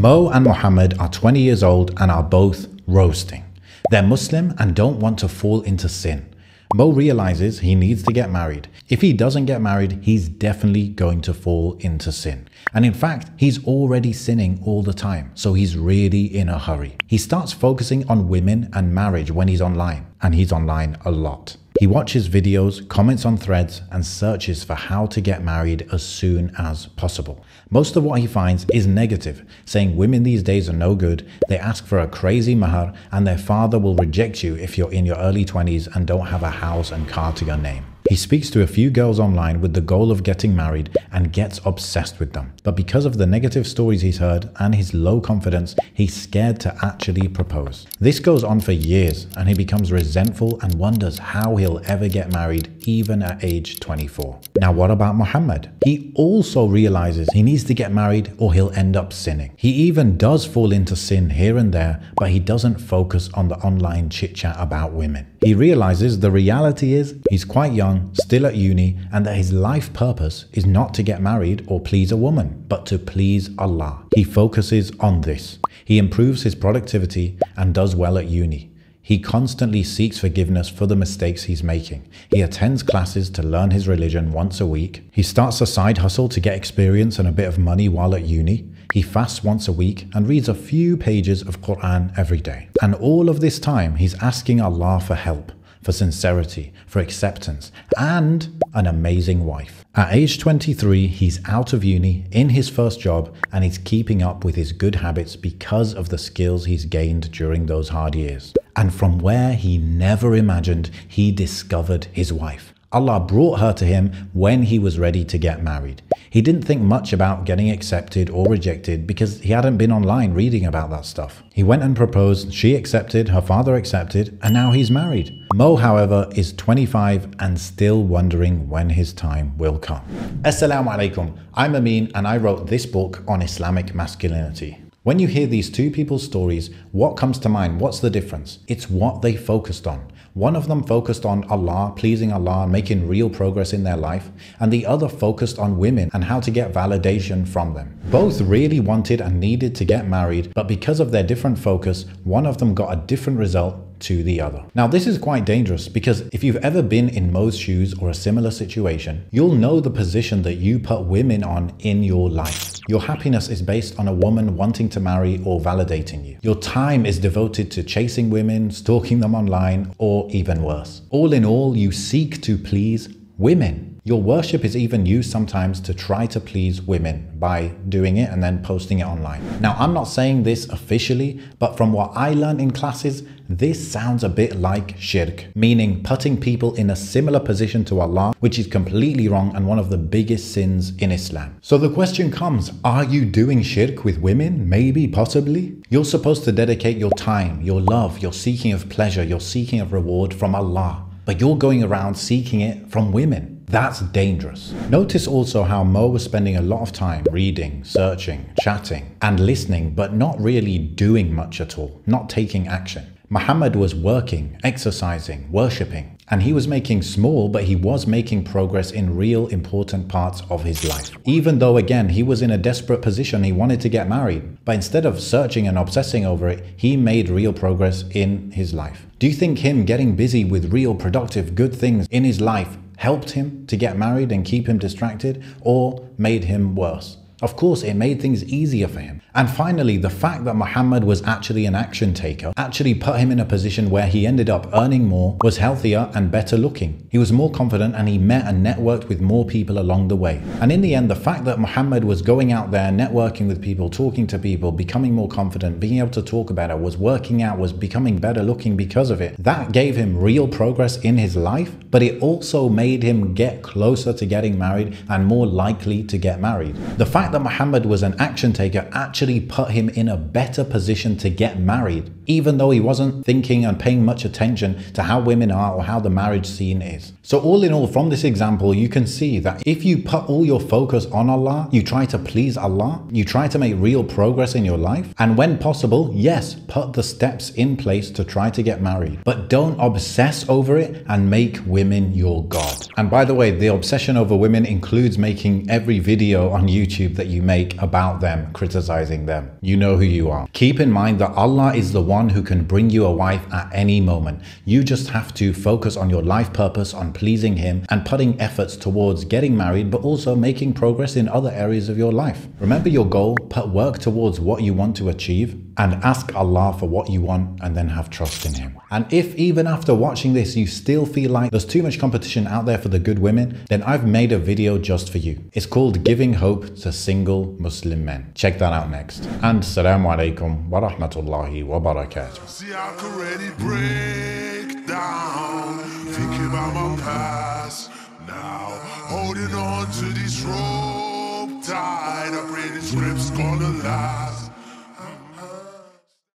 Mo and Muhammad are 20 years old and are both roasting. They're Muslim and don't want to fall into sin. Mo realizes he needs to get married. If he doesn't get married, he's definitely going to fall into sin. And in fact, he's already sinning all the time, so he's really in a hurry. He starts focusing on women and marriage when he's online, and he's online a lot. He watches videos, comments on threads, and searches for how to get married as soon as possible. Most of what he finds is negative, saying women these days are no good, they ask for a crazy mahar, and their father will reject you if you're in your early 20s and don't have a house and car to your name. He speaks to a few girls online with the goal of getting married and gets obsessed with them. But because of the negative stories he's heard and his low confidence, he's scared to actually propose. This goes on for years and he becomes resentful and wonders how he'll ever get married even at age 24. Now what about Muhammad? He also realizes he needs to get married or he'll end up sinning. He even does fall into sin here and there, but he doesn't focus on the online chit chat about women. He realizes the reality is he's quite young, still at uni, and that his life purpose is not to get married or please a woman, but to please Allah. He focuses on this. He improves his productivity and does well at uni. He constantly seeks forgiveness for the mistakes he's making. He attends classes to learn his religion once a week. He starts a side hustle to get experience and a bit of money while at uni. He fasts once a week and reads a few pages of Quran every day. And all of this time, he's asking Allah for help, for sincerity, for acceptance, and an amazing wife. At age 23, he's out of uni, in his first job, and he's keeping up with his good habits because of the skills he's gained during those hard years. And from where he never imagined, he discovered his wife. Allah brought her to him when he was ready to get married. He didn't think much about getting accepted or rejected because he hadn't been online reading about that stuff. He went and proposed, she accepted, her father accepted, and now he's married. Mo, however, is 25 and still wondering when his time will come. Assalamu alaikum. I'm Ameen and I wrote this book on Islamic masculinity. When you hear these two people's stories, what comes to mind? What's the difference? It's what they focused on. One of them focused on Allah, pleasing Allah, making real progress in their life, and the other focused on women and how to get validation from them. Both really wanted and needed to get married, but because of their different focus, one of them got a different result to the other. Now, this is quite dangerous because if you've ever been in Mo's shoes or a similar situation, you'll know the position that you put women on in your life. Your happiness is based on a woman wanting to marry or validating you. Your time is devoted to chasing women, stalking them online, or even worse. All in all, you seek to please women. Your worship is even used sometimes to try to please women by doing it and then posting it online. Now, I'm not saying this officially, but from what I learned in classes, this sounds a bit like shirk, meaning putting people in a similar position to Allah, which is completely wrong and one of the biggest sins in Islam. So the question comes, are you doing shirk with women? Maybe, possibly? You're supposed to dedicate your time, your love, your seeking of pleasure, your seeking of reward from Allah, but you're going around seeking it from women. That's dangerous. Notice also how Mo was spending a lot of time reading, searching, chatting, and listening, but not really doing much at all, not taking action. Muhammad was working, exercising, worshipping, and he was making small, but he was making progress in real important parts of his life. Even though, again, he was in a desperate position, he wanted to get married, but instead of searching and obsessing over it, he made real progress in his life. Do you think him getting busy with real productive good things in his life helped him to get married and keep him distracted or made him worse? Of course, it made things easier for him. And finally, the fact that Muhammad was actually an action taker actually put him in a position where he ended up earning more, was healthier and better looking. He was more confident and he met and networked with more people along the way. And in the end, the fact that Muhammad was going out there, networking with people, talking to people, becoming more confident, being able to talk about it, was working out, was becoming better looking because of it, that gave him real progress in his life, but it also made him get closer to getting married and more likely to get married. The fact that Muhammad was an action taker actually actually put him in a better position to get married, even though he wasn't thinking and paying much attention to how women are or how the marriage scene is. So, all in all, from this example, you can see that if you put all your focus on Allah, you try to please Allah, you try to make real progress in your life, and when possible, yes, put the steps in place to try to get married, but don't obsess over it and make women your God. And by the way, the obsession over women includes making every video on YouTube that you make about them, criticizing them. You know who you are. Keep in mind that Allah is the one who can bring you a wife at any moment. You just have to focus on your life purpose, on pleasing Him, and putting efforts towards getting married, but also making progress in other areas of your life. Remember your goal, put work towards what you want to achieve, and ask Allah for what you want, and then have trust in Him. And if even after watching this you still feel like there's too much competition out there for the good women, then I've made a video just for you. It's called Giving Hope to Single Muslim Men. Check that out next. And Assalamu alaikum wa rahmatullahi wa barakatuh. See, I could really break down, thinking about my past. Now, holding on to this rope tight, I pray this grip's gonna last.